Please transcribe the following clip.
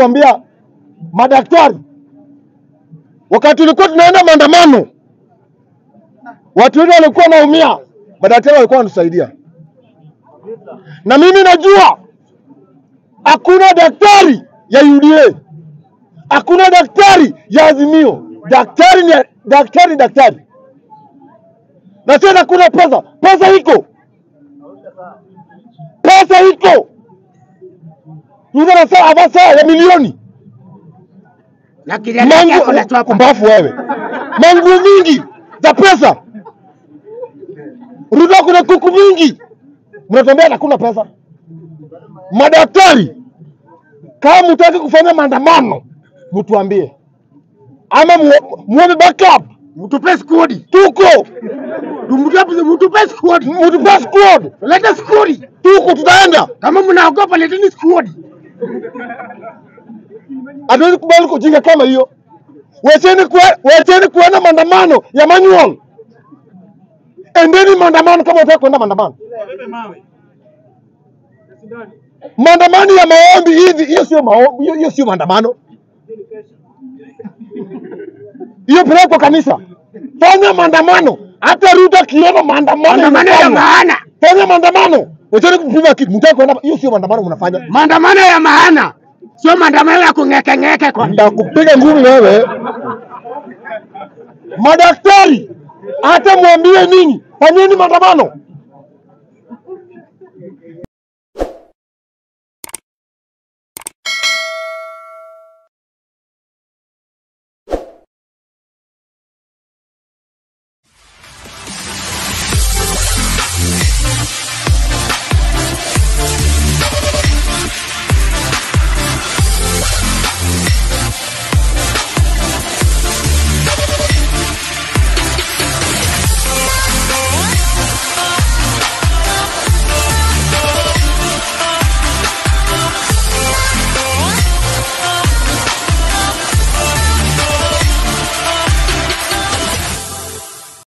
kuambia madaktari, wakati ulikuwa tunaenda maandamano, watu wengi walikuwa wanaumia, madaktari walikuwa wanatusaidia, na mimi najua hakuna daktari ya UDA, hakuna daktari ya Azimio. Daktari ni daktari, daktari na tena kuna pesa. Pesa pesa iko. Tuza na saa ava saa ya milioni kumbafu wewe, manguo mingi. Za pesa. Ruto kuna kuku mingi, mnatuambia hakuna pesa. Madaktari, kama mtaki kufanya maandamano, mtuambie ama mu- muombe backup. mtupe skudi, Tuko mtupe skudi, mtupe squad, leta squad, tuko tutaenda. Kama mnaogopa leteni skudi. Hatuwezi kubali kujinga kama hiyo. Wacheni kue- wacheni kuenda maandamano ya manual. Endeni maandamano kama unataka kuenda maandamano. Maandamano ya maombi hivi, hiyo sio maombi, hiyo, hiyo sio maandamano. Hiyo peleka kwa kanisa. Fanya maandamano. Hata Ruto akiona maandamano Maandamano ya maana, fanya maandamano. Wacheni kupima kitu. mtaki kuenda, hiyo sio maandamano mnafanya. maandamano ya maana, sio maandamano ya kung'eke ng'eke kwa Nitakupiga ngumi wewe. Madaktari, hata mwambie nini, fanyeni maandamano.